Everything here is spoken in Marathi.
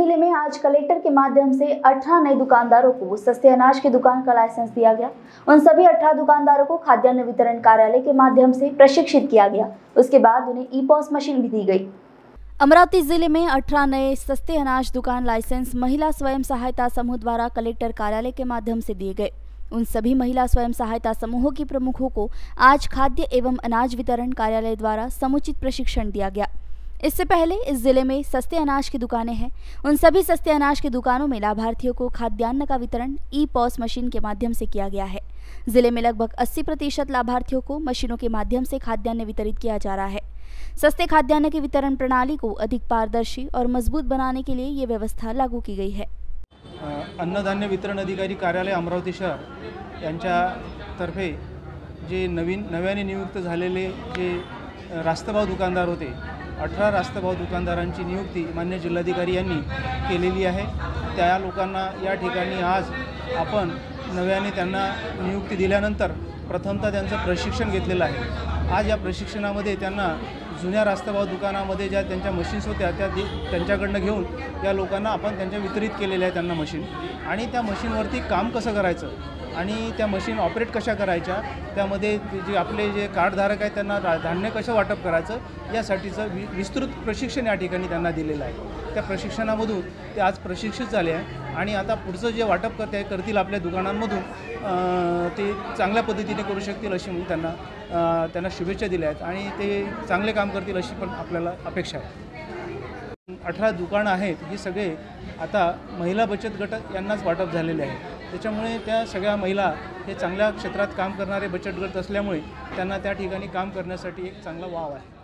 ज़िले में आज कलेक्टर के माध्यम से 18 नए दुकानदारों को सस्ते अनाज की दुकान का लाइसेंस दिया गया। उन सभी 18 दुकानदारों को खाद्यान्न वितरण कार्यालय के माध्यम से प्रशिक्षित किया गया। उसके बाद उन्हें ई पॉस मशीन भी दी गई। अमरावती ज़िले में 18 नए सस्ते अनाज दुकान लाइसेंस महिला स्वयं सहायता समूह द्वारा कलेक्टर कार्यालय के माध्यम से दिए गए। उन सभी महिला स्वयं सहायता समूहों की प्रमुखों को आज खाद्य एवं अनाज वितरण कार्यालय द्वारा समुचित प्रशिक्षण दिया गया। इससे पहले इस ज़िले में सस्ते अनाज की दुकानें हैं। उन सभी सस्ते अनाज की दुकानों में लाभार्थियों को खाद्यान्न का वितरण ई पॉस मशीन के माध्यम से किया गया है। ज़िले में लगभग 80 प्रतिशत लाभार्थियों को मशीनों के माध्यम से खाद्यान्न वितरित किया जा रहा है। सस्ते खाद्यान्न की वितरण प्रणाली को अधिक पारदर्शी और मज़बूत बनाने के लिए ये व्यवस्था लागू की गई है। अन्नधान्य वितरण अधिकारी कार्यालय अमरावती शहर यांच्यातर्फे जे नवीन, नव्याने नियुक्त जे रास्तभाव दुकानदार होते अठरा रास्तभाव दुकानदारांची नियुक्ती मान्य जिल्हाधिकारी यांनी केलेली आहे. त्या लोकांना या ठिकाणी आज आपण नव्याने त्यांना नियुक्ती दिल्यानंतर प्रथमतः त्यांचं प्रशिक्षण घेतलेलं आहे. आज या प्रशिक्षणामध्ये त्यांना जुन्या रास्तभाव दुकानामध्ये ज्या त्यांच्या मशीन्स होत्या त्या दे त्यांच्याकडनं घेऊन या लोकांना आपण त्यांच्या वितरित केलेल्या आहे त्यांना मशीन आणि त्या मशीनवरती काम कसं करायचं? आणि त्या मशीन ऑपरेट कशा करायच्या त्यामध्ये ते जे आपले जे कार्डधारक आहेत त्यांना धान्य कसं वाटप करायचं यासाठीचं वि विस्तृत प्रशिक्षण या ठिकाणी त्यांना दिलेलं आहे. त्या प्रशिक्षणामधून ते आज प्रशिक्षित झाले आहे आणि आता पुढचं जे वाटप करते करतील आपल्या दुकानांमधून ते चांगल्या पद्धतीने करू शकतील अशी मी त्यांना त्यांना शुभेच्छा दिल्या आहेत आणि ते चांगले काम करतील अशी पण आपल्याला अपेक्षा आहे. अठरा दुकानं आहेत ही सगळे आता महिला बचत गट यांनाच वाटप झालेले आहे. त्याच्यामुळे त्या सगळ्या महिला हे चांगल्या क्षेत्रात काम करणारे बचत गट असल्यामुळे त्यांना त्या ठिकाणी काम करण्यासाठी एक चांगला वाव आहे.